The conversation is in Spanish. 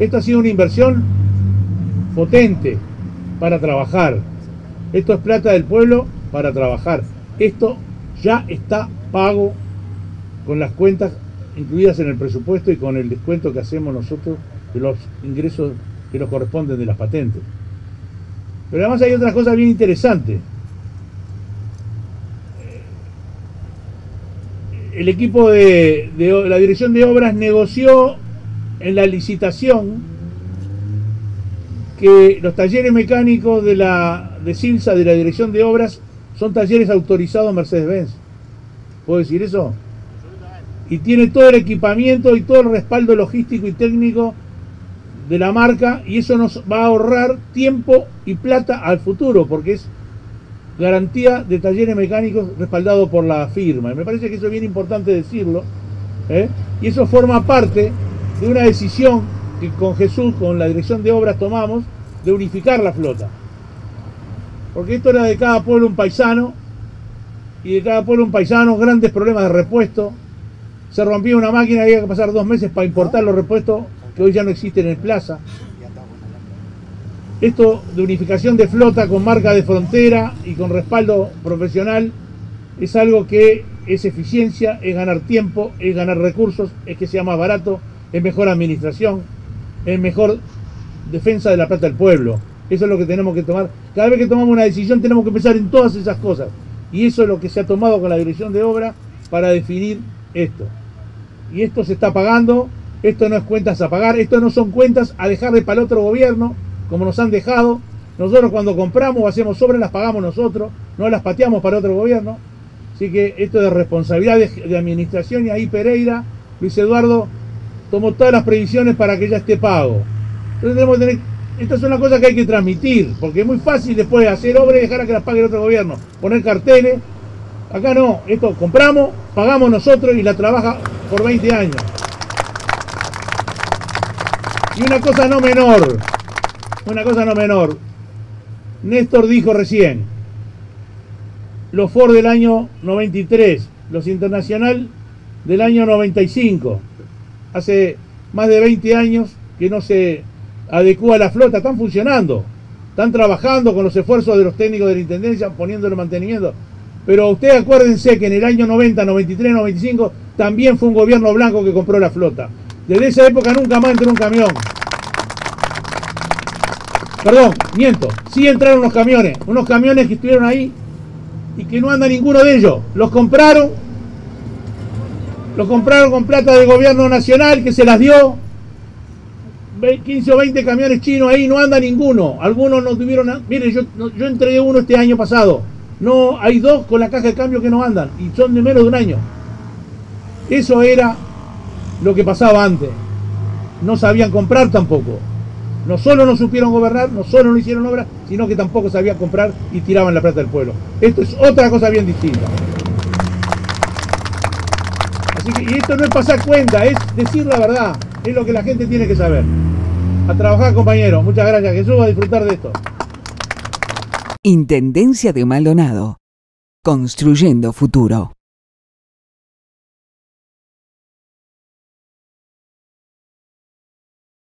Esto ha sido una inversión potente para trabajar. Esto es plata del pueblo para trabajar. Esto ya está pago con las cuentas incluidas en el presupuesto y con el descuento que hacemos nosotros de los ingresos que nos corresponden de las patentes. Pero además hay otra cosa bien interesante. El equipo de, la dirección de obras negoció en la licitación que los talleres mecánicos de la de Silsa, de la dirección de obras, son talleres autorizados Mercedes-Benz. ¿Puedo decir eso? Y tiene todo el equipamiento y todo el respaldo logístico y técnico de la marca y eso nos va a ahorrar tiempo y plata al futuro porque es garantía de talleres mecánicos respaldado por la firma. Y me parece que eso es bien importante decirlo. ¿eh? Y eso forma parte de una decisión que con Jesús, con la dirección de obras, tomamos de unificar la flota. Porque esto era de cada pueblo un paisano y de cada pueblo un paisano, grandes problemas de repuesto. Se rompía una máquina, había que pasar dos meses para importar los repuestos que hoy ya no existen en plaza. Esto de unificación de flota con marca de frontera y con respaldo profesional es algo que es eficiencia, es ganar tiempo, es ganar recursos, es que sea más barato, es mejor administración, es mejor defensa de la plata del pueblo. Eso es lo que tenemos que tomar. Cada vez que tomamos una decisión tenemos que pensar en todas esas cosas. Y eso es lo que se ha tomado con la dirección de obra para definir esto. Y esto se está pagando esto no es cuentas a pagar, esto no son cuentas a dejarle para el otro gobierno, como nos han dejado. Nosotros cuando compramos o hacemos sobres las pagamos nosotros, no las pateamos para otro gobierno. Así que esto es de responsabilidad de, administración y ahí Pereira, Luis Eduardo, tomó todas las previsiones para que ya esté pago. Entonces tenemos que tener, estas son las cosas que hay que transmitir, porque es muy fácil después hacer obras y dejar a que las pague el otro gobierno, poner carteles. Acá no, esto compramos, pagamos nosotros y la trabaja por 20 años. Y una cosa no menor, una cosa no menor. Néstor dijo recién, los Ford del año 93, los Internacional del año 95. Hace más de 20 años que no se adecúa la flota, están funcionando, están trabajando con los esfuerzos de los técnicos de la Intendencia, poniéndole mantenimiento. Pero ustedes acuérdense que en el año 90, 93, 95 también fue un gobierno blanco que compró la flota. Desde esa época nunca más entró un camión. Perdón, miento. Sí entraron los camiones. Unos camiones que estuvieron ahí y que no anda ninguno de ellos. Los compraron. Los compraron con plata del gobierno nacional que se las dio. 15 o 20 camiones chinos ahí, no anda ninguno. Algunos no tuvieron. Miren, yo, yo entregué uno este año pasado. No, hay dos con la caja de cambio que no andan y son de menos de un año. Eso era lo que pasaba antes. No sabían comprar tampoco. No solo no supieron gobernar, no solo no hicieron obras, sino que tampoco sabían comprar y tiraban la plata del pueblo. Esto es otra cosa bien distinta. Y esto no es pasar cuenta, es decir la verdad. Es lo que la gente tiene que saber. A trabajar, compañeros. Muchas gracias, Jesús, a disfrutar de esto. Intendencia de Maldonado. Construyendo futuro.